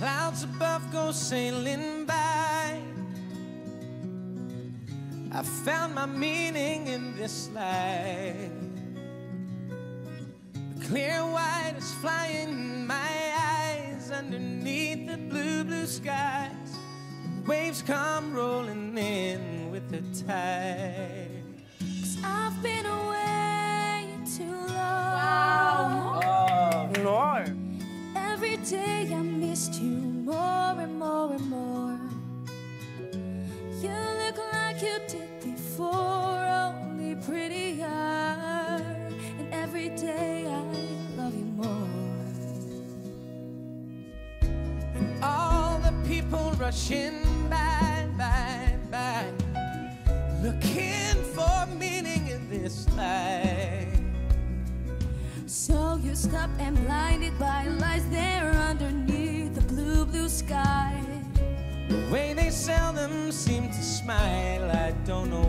clouds above go sailing by. I found my meaning in this life. Clear white is flying in my eyes underneath the blue, blue skies. Waves come rolling in with the tide. I've been Every day I missed you more and more and more. You look like you did before, only prettier. And every day I love you more. And All the people rushing by, You stop and blinded by lies there underneath the blue, blue sky. The way they seldom seem to smile, I don't know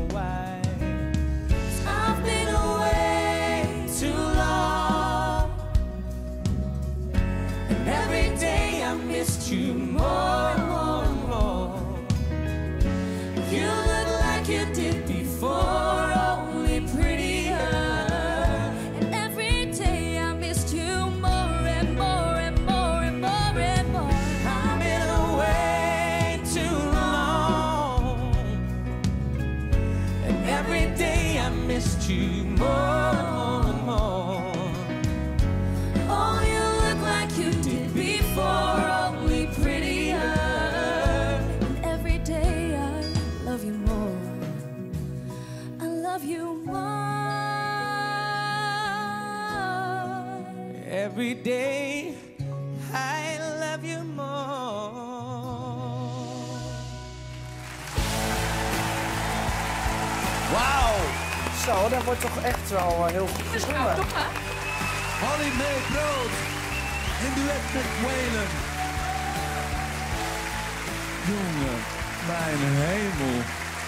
more and more and more. Oh, you look like you did before, oh, only prettier. And every day I love you more. I love you more. Every day I love you more. Wauw. Zo, dat wordt toch echt wel eh, heel goed gezongen. Holly May Brood in duet met Waylon. Jongen, mijn hemel.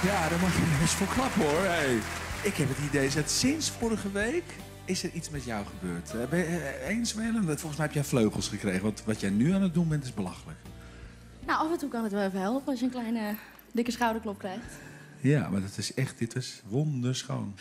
Ja, daar mag je eens voor klappen hoor. Hey. Ik heb het idee dat sinds vorige week is er iets met jou gebeurd. Eh, Ben je eh, eens, Waylon? Volgens mij heb jij vleugels gekregen. Want wat jij nu aan het doen bent is belachelijk. Nou, af en toe kan het wel even helpen als je een kleine dikke schouderklop krijgt. Ja, maar dat is echt, dit is wonderschoon.